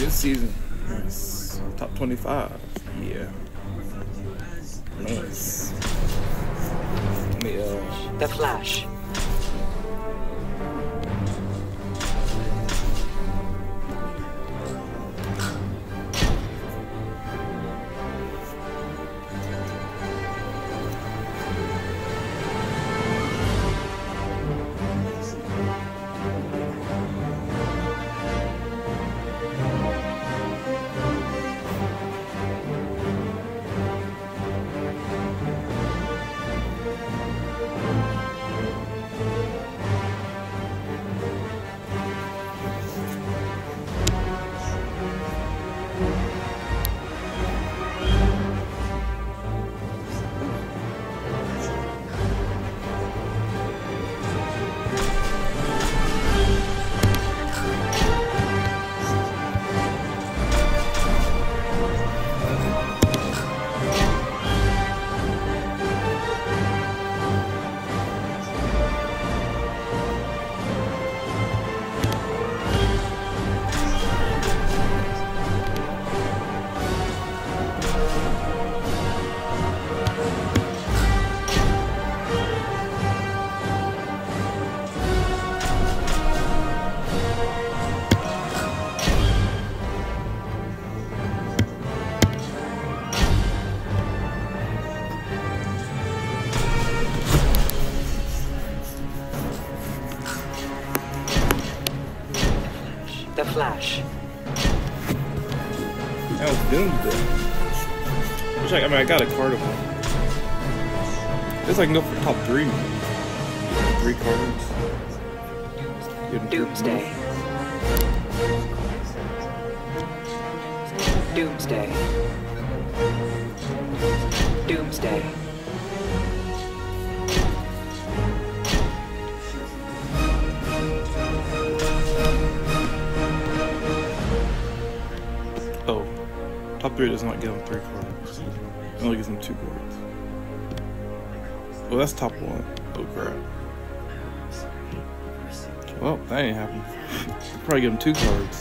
This season, top 25. Yeah. Nice. Me, uh, The Flash. The Flash. that was Doomsday. Wish I, I mean, I got a card of one. Guess I can go for top three. Three cards. Them Doomsday. Doomsday. Doomsday. Three does not give them three cards. It only gives them two cards. Well, that's top one. Oh crap. Well, that ain't happening. Probably give them two cards.